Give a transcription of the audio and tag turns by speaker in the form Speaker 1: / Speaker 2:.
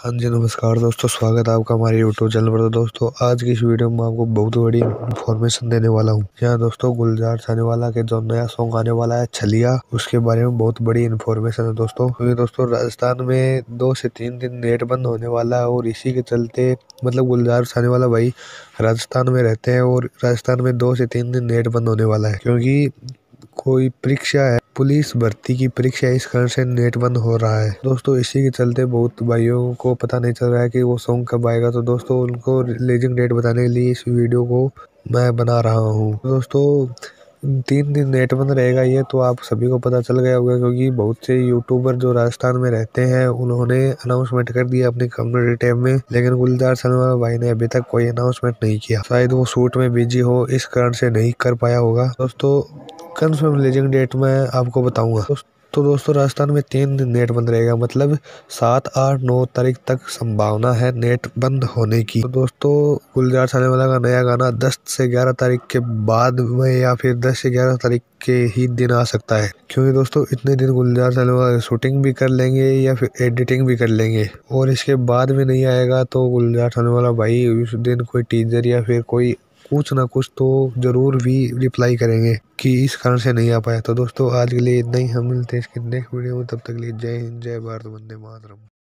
Speaker 1: हाँ जी, नमस्कार दोस्तों, स्वागत है आपका हमारे यूट्यूब चैनल पर। तो दोस्तों, आज की इस वीडियो में आपको बहुत बड़ी इन्फॉर्मेशन देने वाला हूँ। यहाँ दोस्तों, गुलजार सानीवाला के जो नया सॉन्ग आने वाला है, छलिया, उसके बारे में बहुत बड़ी इन्फॉर्मेशन है दोस्तों। क्योंकि दोस्तों, राजस्थान में दो से तीन दिन नेट बंद होने वाला है और इसी के चलते मतलब गुलजार सानीवाला भाई राजस्थान में रहते हैं और राजस्थान में दो से तीन दिन नेट बंद होने वाला है। क्योंकि कोई परीक्षा है पुलिस भर्ती की परीक्षा इस कारण से नेट बंद हो रहा है। दोस्तों, इसी के चलते बहुत भाइयों को पता नहीं चल रहा है कि वो सॉन्ग कब आएगा। तो दोस्तों, उनको रिलीजिंग डेट बताने के लिए इस वीडियो को मैं बना रहा हूँ। दोस्तों, तीन दिन नेट बंद रहेगा ये तो आप सभी को पता चल गया होगा क्योंकि बहुत से यूट्यूबर जो राजस्थान में रहते हैं, उन्होंने अनाउंसमेंट कर दिया अपनी कम्युनिटी टैब में, लेकिन गुलजार सलमान भाई ने अभी तक कोई अनाउंसमेंट नहीं किया। शायद वो शूट में बिज़ी हो, इस कारण से नहीं कर पाया होगा। दोस्तों रिलीजिंग डेट मैं आपको बताऊँगा। तो दोस्तों, राजस्थान में तीन दिन नेट बंद रहेगा मतलब सात, आठ, नौ तारीख तक संभावना है नेट बंद होने की। तो दोस्तों, गुलजार साने वाला का नया गाना 10 से 11 तारीख के बाद में या फिर 10 से 11 तारीख के ही दिन आ सकता है। क्योंकि दोस्तों, इतने दिन गुलजार साने वाला शूटिंग भी कर लेंगे या फिर एडिटिंग भी कर लेंगे। और इसके बाद में नहीं आएगा तो गुलजार साने वाला भाई उस दिन कोई टीजर या फिर कोई कुछ ना कुछ तो ज़रूर भी रिप्लाई करेंगे। कि इस कारण से नहीं आ पाया। तो दोस्तों, आज के लिए इतना ही। हम मिलते हैं इसके नेक्स्ट वीडियो में। तब तक के लिए जय हिंद, जय भारत, वंदे मातरम।